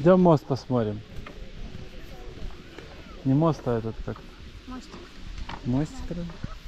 Идем мост посмотрим. Не мост, а этот как? Мостик. Мостик. Да.